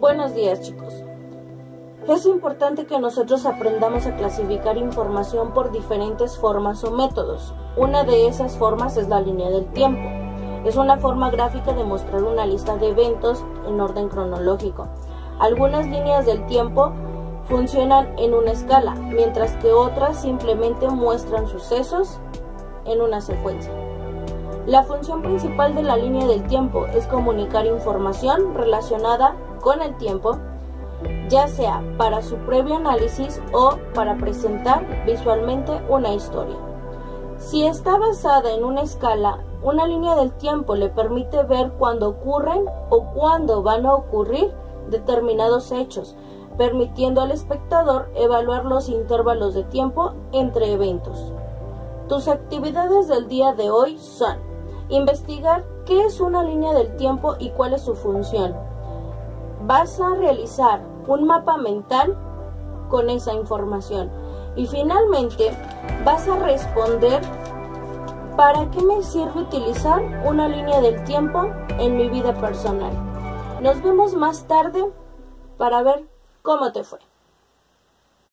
Buenos días chicos. Es importante que nosotros aprendamos a clasificar información por diferentes formas o métodos. Una de esas formas es la línea del tiempo. Es una forma gráfica de mostrar una lista de eventos en orden cronológico. Algunas líneas del tiempo funcionan en una escala, mientras que otras simplemente muestran sucesos en una secuencia. La función principal de la línea del tiempo es comunicar información relacionada con el tiempo, ya sea para su previo análisis o para presentar visualmente una historia. Si está basada en una escala, una línea del tiempo le permite ver cuándo ocurren o cuándo van a ocurrir determinados hechos, permitiendo al espectador evaluar los intervalos de tiempo entre eventos. Tus actividades del día de hoy son Investigar qué es una línea del tiempo y cuál es su función. Vas a realizar un mapa mental con esa información. Y finalmente vas a responder ¿para qué me sirve utilizar una línea del tiempo en mi vida personal? Nos vemos más tarde para ver cómo te fue.